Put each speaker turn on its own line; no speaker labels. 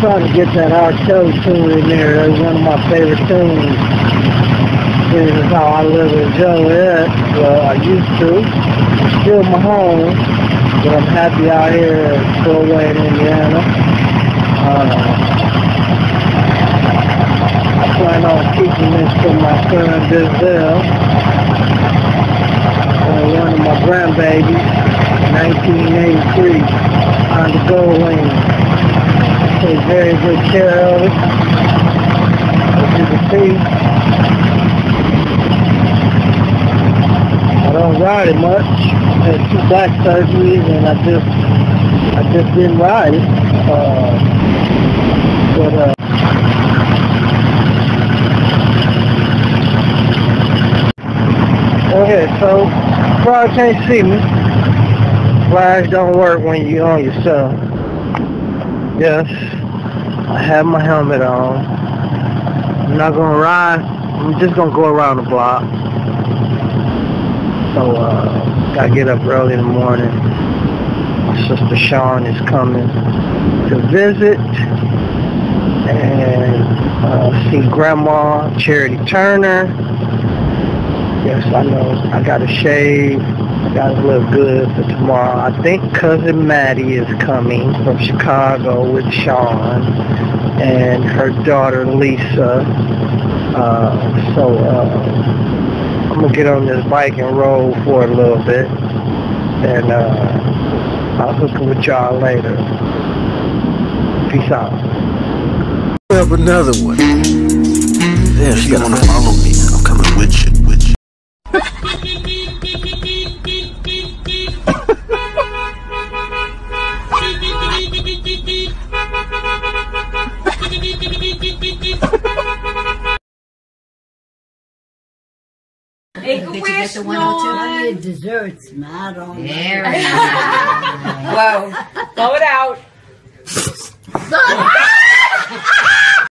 trying to get that R. Kelly tune in there. That's one of my favorite tunes. This is how I live in Joliet. Well, I used to. Still my home, but I'm happy out here at Fort Indiana. Uh, I plan on keeping this for my son Denzel. Uh, one of my grandbabies, 1983, on the Gold Wing. Very good care of it. As you can see, I don't ride it much. I had two back surgeries and I just, I just didn't ride it. Uh, but, uh, Okay, so probably can't see me. Flash don't work when you on yourself. Yes, I have my helmet on. I'm not gonna ride. I'm just gonna go around the block. So uh, gotta get up early in the morning. My sister Sean is coming to visit and uh, see Grandma Charity Turner. Yes, I know. I gotta shave. I gotta look good for tomorrow. I think cousin Maddie is coming from Chicago with Sean and her daughter Lisa. Uh, so uh, I'm gonna get on this bike and roll for a little bit, and uh, I'll hook up with y'all later. Peace out.
up another one. Damn, she gotta follow me. I'm coming. With you.
Make a
Did you get the 102?
Dawn.
Your desserts, man. I don't.
There we go.
Whoa. Blow it out.